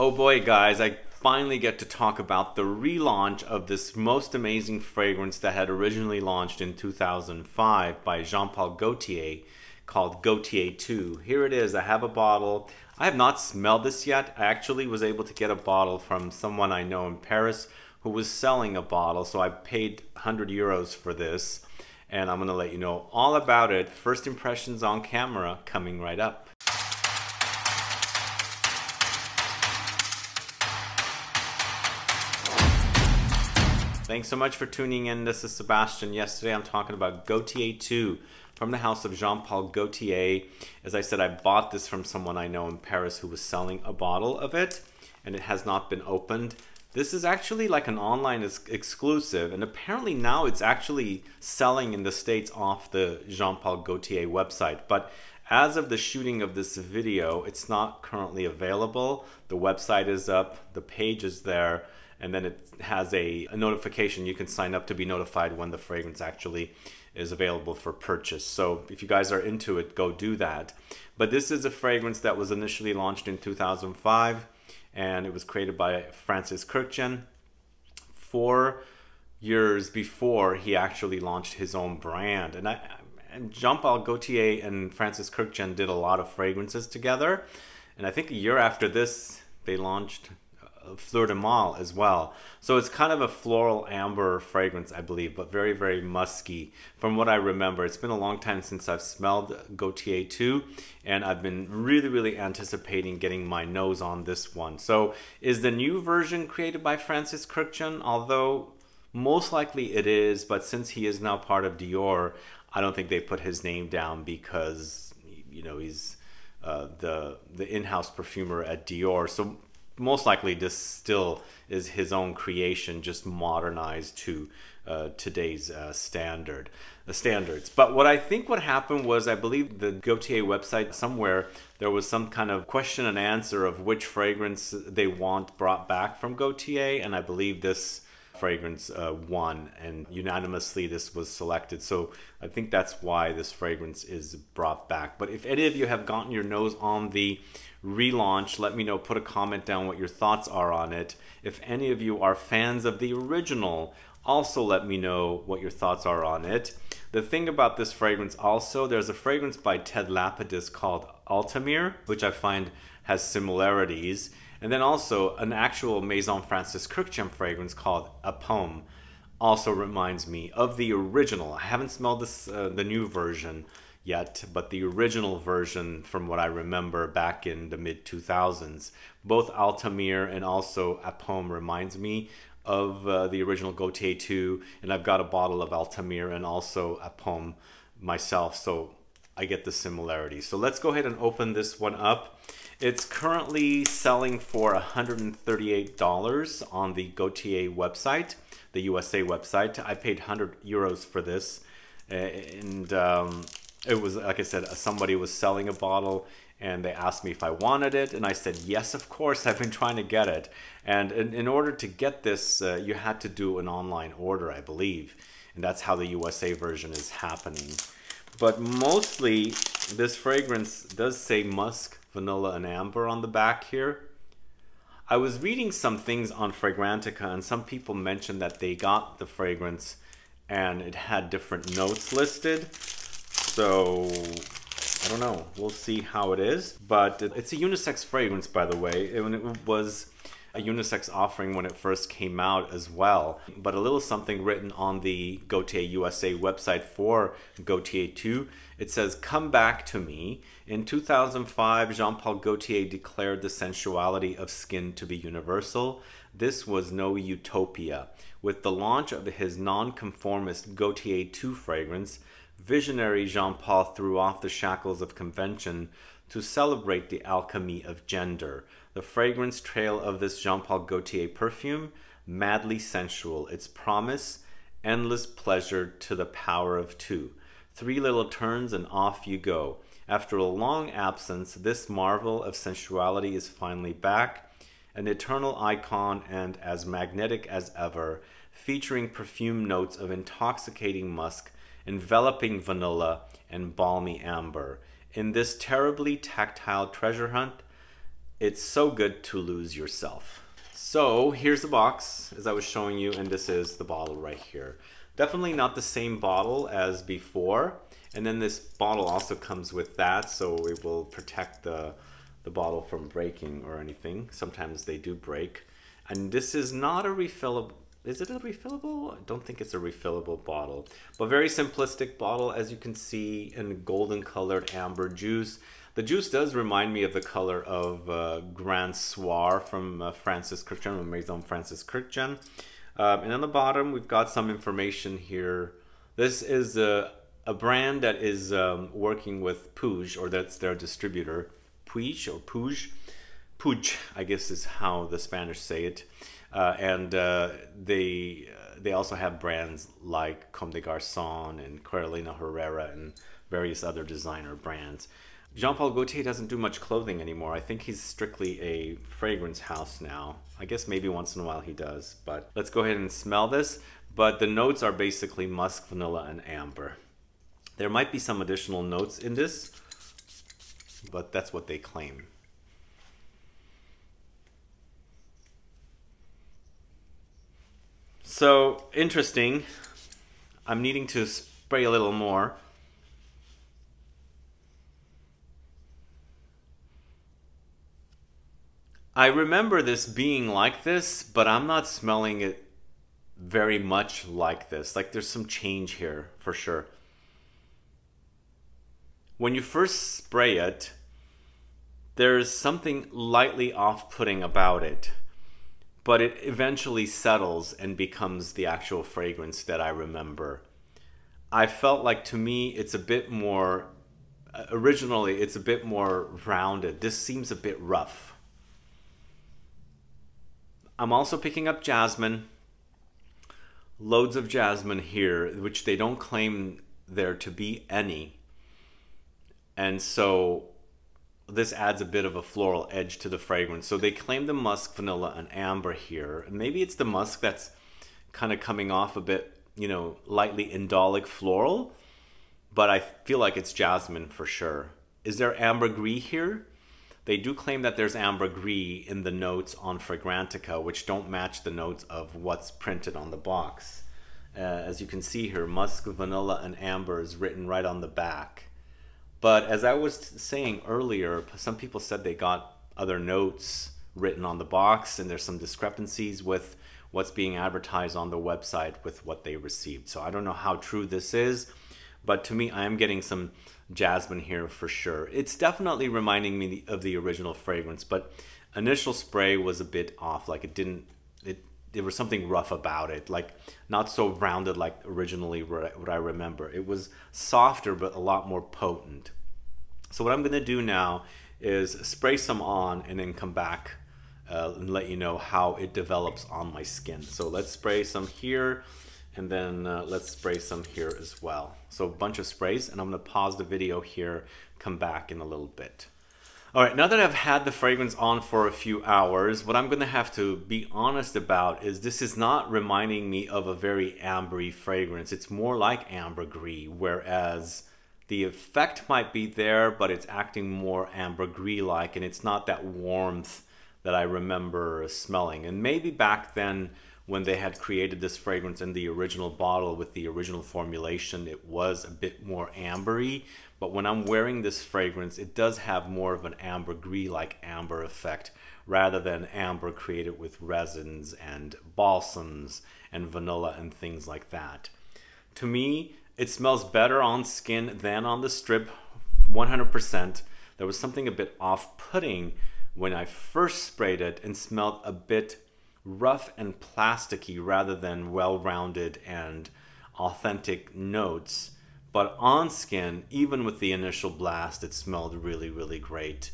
Oh boy, guys, I finally get to talk about the relaunch of this most amazing fragrance that had originally launched in 2005 by Jean Paul Gaultier called Gaultier 2. Here it is. I have a bottle. I have not smelled this yet. I actually was able to get a bottle from someone I know in Paris who was selling a bottle, so I paid 100 euros for this. And I'm going to let you know all about it. First impressions on camera coming right up. Thanks so much for tuning in. This is Sebastian. Yesterday I'm talking about Gaultier 2 from the house of Jean Paul Gaultier. As I said, I bought this from someone I know in Paris who was selling a bottle of it and it has not been opened. This is actually like an online exclusive and apparently now it's actually selling in the States off the Jean Paul Gaultier website. But as of the shooting of this video, it's not currently available. The website is up, the page is there and then it has a, a, notification. You can sign up to be notified when the fragrance actually is available for purchase. So if you guys are into it go do that. But this is a fragrance that was initially launched in 2005 and it was created by francis kurkdjian four years before he actually launched his own brand. And and Jean-Paul Gaultier and Francis Kurkdjian did a lot of fragrances together. And I think a year after this they launched Fleur du Mâle as well. So it's kind of a floral amber fragrance, I believe, but very, very musky from what I remember. It's been a long time since I've smelled Gaultier 2, and I've been really, really anticipating getting my nose on this one. So is the new version created by Francis Kurkdjian? Although most likely it is, but since he is now part of Dior, I don't think they put his name down because, you know, he's uh, the the in-house perfumer at Dior. So most likely this still is his own creation, just modernized to uh, today's uh, standard uh, standards. But what I think what happened was, I believe the Gaultier website somewhere there was some kind of question and answer of which fragrance they want brought back from Gaultier, and I believe this fragrance uh, won, and unanimously this was selected. So I think that's why this fragrance is brought back. But if any of you have gotten your nose on the relaunch, let me know. Put a comment down what your thoughts are on it. If any of you are fans of the original, also let me know what your thoughts are on it. The thing about this fragrance also, there's a fragrance by Ted Lapidus called Altamir, which I find has similarities. And then also an actual Maison Francis Kurkdjian fragrance called APOM also reminds me of the original. I haven't smelled this uh, the new version yet, but the original version from what I remember back in the mid 2000s, both Altamir and also APOM reminds me of uh, the original Gaultier 2 and I've got a bottle of Altamir and also APOM myself so I get the similarity. So let's go ahead and open this one up. It's currently selling for $138 on the Gaultier website, the USA website. I paid 100 euros for this. And um, it was, like I said, somebody was selling a bottle and they asked me if I wanted it. And I said, yes, of course, I've been trying to get it. And in, in order to get this, uh, you had to do an online order, I believe. And that's how the USA version is happening. But mostly, this fragrance does say musk vanilla and amber on the back here. I was reading some things on Fragrantica and some people mentioned that they got the fragrance and it had different notes listed. So I don't know. We'll see how it is. But it's a unisex fragrance, by the way. It, it was a unisex offering when it first came out as well. But a little something written on the Gaultier USA website for Gaultier 2. It says, Come back to me. In 2005, Jean Paul Gaultier declared the sensuality of skin to be universal. This was no utopia. With the launch of his nonconformist Gaultier 2 fragrance, visionary Jean Paul threw off the shackles of convention to celebrate the alchemy of gender. The fragrance trail of this Jean Paul Gaultier perfume, madly sensual, its promise, endless pleasure to the power of two. Three little turns and off you go. After a long absence, this marvel of sensuality is finally back, an eternal icon and as magnetic as ever, featuring perfume notes of intoxicating musk, enveloping vanilla, and balmy amber. In this terribly tactile treasure hunt, it's so good to lose yourself. So here's the box as I was showing you, and this is the bottle right here. Definitely not the same bottle as before. And then this bottle also comes with that, so it will protect the, the bottle from breaking or anything. Sometimes they do break. And this is not a refillable, is it a refillable? I don't think it's a refillable bottle, but very simplistic bottle as you can see in golden colored amber juice. The juice does remind me of the color of uh, Grand Soir from uh, Francis Kurkdjian, Maison Francis Kurkdjian. Um, and on the bottom, we've got some information here. This is a, a brand that is um, working with Puig, or that's their distributor, Puig or Puig. Puig, I guess is how the Spanish say it. Uh, and uh, they uh, they also have brands like Comme des Garçons and Carolina Herrera and various other designer brands. Jean Paul Gaultier doesn't do much clothing anymore. I think he's strictly a fragrance house now. I guess maybe once in a while he does. But let's go ahead and smell this. But the notes are basically musk, vanilla, and amber. There might be some additional notes in this, but that's what they claim. So interesting. I'm needing to spray a little more. I remember this being like this, but I'm not smelling it very much like this. Like there's some change here for sure. When you first spray it, there's something lightly off putting about it, but it eventually settles and becomes the actual fragrance that I remember. I felt like to me it's a bit more, uh, originally, it's a bit more rounded. This seems a bit rough I'm also picking up jasmine. Loads of jasmine here, which they don't claim there to be any. And so this adds a bit of a floral edge to the fragrance. So they claim the musk, vanilla, and amber here. Maybe it's the musk that's kind of coming off a bit, you know, lightly indolic floral. But I feel like it's jasmine for sure. Is there ambergris here? They do claim that there's ambergris in the notes on Fragrantica, which don't match the notes of what's printed on the box. Uh, as you can see here, musk, vanilla, and amber is written right on the back. But as I was saying earlier, some people said they got other notes written on the box, and there's some discrepancies with what's being advertised on the website with what they received. So I don't know how true this is, but to me, I am getting some jasmine here for sure. It's definitely reminding me of the original fragrance, but initial spray was a bit off. Like it didn't, it there was something rough about it. Like not so rounded like originally what I remember. It was softer but a lot more potent. So what I'm gonna do now is spray some on and then come back uh, and let you know how it develops on my skin. So let's spray some here and then uh, let's spray some here as well. So a bunch of sprays and I'm gonna pause the video here, come back in a little bit. All right, now that I've had the fragrance on for a few hours, what I'm gonna have to be honest about is this is not reminding me of a very ambery fragrance. It's more like ambergris, whereas the effect might be there, but it's acting more ambergris-like and it's not that warmth that I remember smelling. And maybe back then, when they had created this fragrance in the original bottle with the original formulation, it was a bit more ambery. But when I'm wearing this fragrance, it does have more of an ambergris like amber effect rather than amber created with resins and balsams and vanilla and things like that. To me, it smells better on skin than on the strip, 100%. There was something a bit off putting when I first sprayed it and smelled a bit rough and plasticky rather than well-rounded and authentic notes. But on skin, even with the initial blast, it smelled really, really great.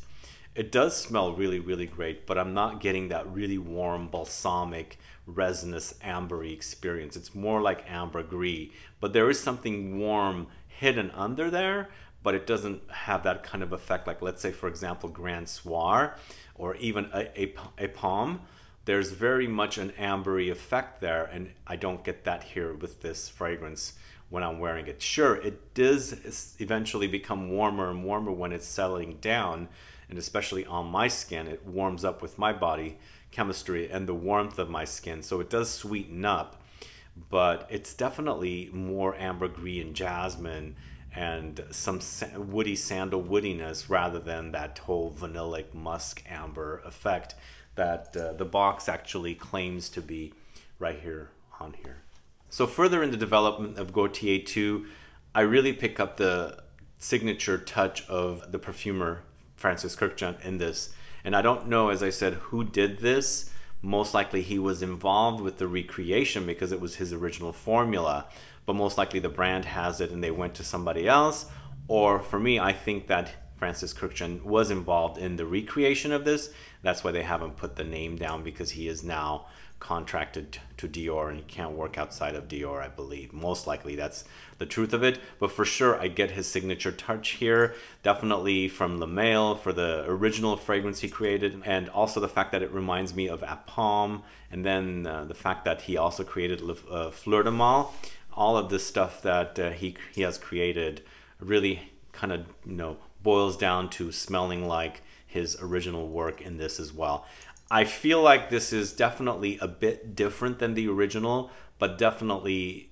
It does smell really, really great, but I'm not getting that really warm, balsamic, resinous, ambery experience. It's more like ambergris, but there is something warm hidden under there, but it doesn't have that kind of effect. Like, let's say, for example, Grand Soir or even a, a, APOM there's very much an ambery effect there and I don't get that here with this fragrance when I'm wearing it. Sure, it does eventually become warmer and warmer when it's settling down and especially on my skin, it warms up with my body chemistry and the warmth of my skin. So it does sweeten up, but it's definitely more ambergris and jasmine and some woody sandal woodiness rather than that whole vanillic musk amber effect that uh, the box actually claims to be right here on here. So further in the development of Gaultier 2, I really pick up the signature touch of the perfumer Francis Kurkdjian in this. And I don't know, as I said, who did this. Most likely he was involved with the recreation because it was his original formula. But most likely the brand has it and they went to somebody else. Or for me, I think that Francis Kurkdjian was involved in the recreation of this. That's why they haven't put the name down because he is now contracted to Dior and he can't work outside of Dior, I believe. Most likely that's the truth of it. But for sure, I get his signature touch here. Definitely from Le Male for the original fragrance he created. And also the fact that it reminds me of APOM. And then uh, the fact that he also created Le, uh, Fleur du Mâle. All of this stuff that uh, he, he has created really kind of, you know, boils down to smelling like his original work in this as well. I feel like this is definitely a bit different than the original, but definitely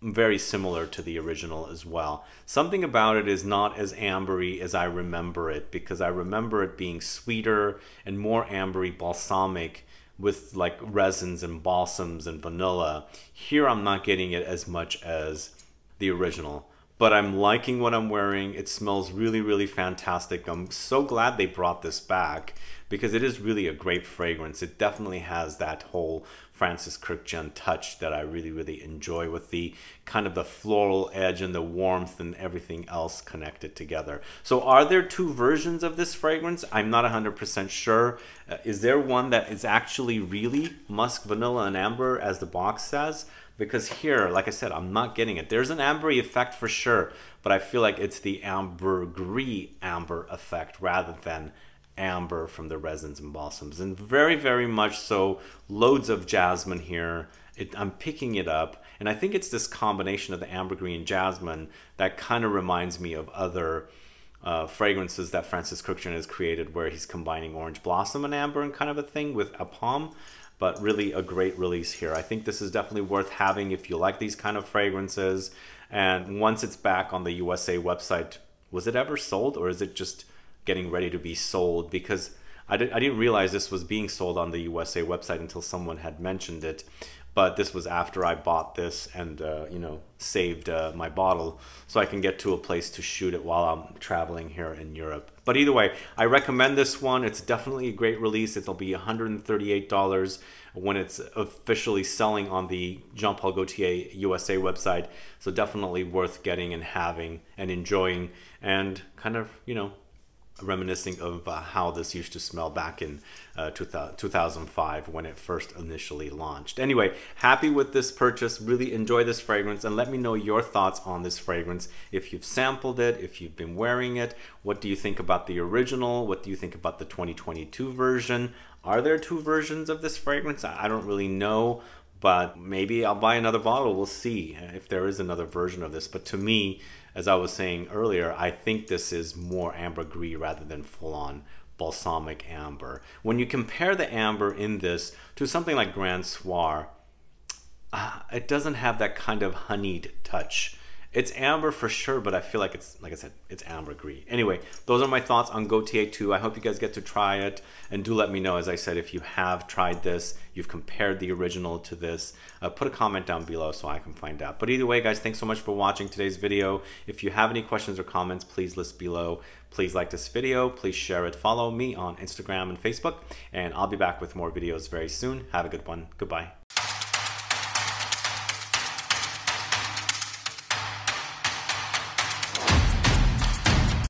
very similar to the original as well. Something about it is not as ambery as I remember it because I remember it being sweeter and more ambery balsamic with like resins and balsams and vanilla. Here I'm not getting it as much as the original but I'm liking what I'm wearing. It smells really, really fantastic. I'm so glad they brought this back because it is really a great fragrance. It definitely has that whole Francis Kurkdjian touch that I really, really enjoy with the kind of the floral edge and the warmth and everything else connected together. So are there two versions of this fragrance? I'm not 100% sure. Uh, is there one that is actually really musk, vanilla, and amber as the box says? Because here, like I said, I'm not getting it. There's an ambery effect for sure, but I feel like it's the ambergris amber effect rather than amber from the resins and balsams. And very, very much so, loads of jasmine here. It, I'm picking it up, and I think it's this combination of the ambergris and jasmine that kind of reminds me of other uh, fragrances that Francis Kurkdjian has created where he's combining orange blossom and amber and kind of a thing with APOM but really a great release here. I think this is definitely worth having if you like these kind of fragrances. And once it's back on the USA website, was it ever sold or is it just getting ready to be sold? Because I, did, I didn't realize this was being sold on the USA website until someone had mentioned it but this was after I bought this and uh, you know saved uh, my bottle so I can get to a place to shoot it while I'm traveling here in Europe. But either way, I recommend this one. It's definitely a great release. It'll be $138 when it's officially selling on the Jean Paul Gaultier USA website. So definitely worth getting and having and enjoying and kind of, you know, reminiscing of uh, how this used to smell back in uh, 2005 when it first initially launched. Anyway, happy with this purchase. Really enjoy this fragrance and let me know your thoughts on this fragrance. If you've sampled it, if you've been wearing it, what do you think about the original? What do you think about the 2022 version? Are there two versions of this fragrance? I don't really know but maybe I'll buy another bottle. We'll see if there is another version of this. But to me, as I was saying earlier, I think this is more ambergris rather than full on balsamic amber. When you compare the amber in this to something like Grand Soir, uh, it doesn't have that kind of honeyed touch it's amber for sure, but I feel like it's, like I said, it's ambergris. Anyway, those are my thoughts on Gaultier 2. I hope you guys get to try it. And do let me know, as I said, if you have tried this, you've compared the original to this, uh, put a comment down below so I can find out. But either way, guys, thanks so much for watching today's video. If you have any questions or comments, please list below. Please like this video. Please share it. Follow me on Instagram and Facebook. And I'll be back with more videos very soon. Have a good one. Goodbye.